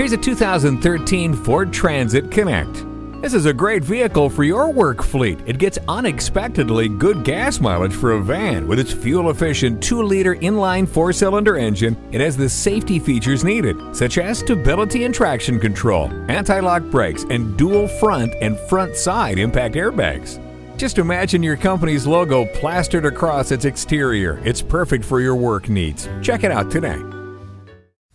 Here's a 2013 Ford Transit Connect. This is a great vehicle for your work fleet. It gets unexpectedly good gas mileage for a van. With its fuel efficient 2 liter inline 4 cylinder engine, it has the safety features needed, such as stability and traction control, anti lock brakes, and dual front and front side impact airbags. Just imagine your company's logo plastered across its exterior. It's perfect for your work needs. Check it out today.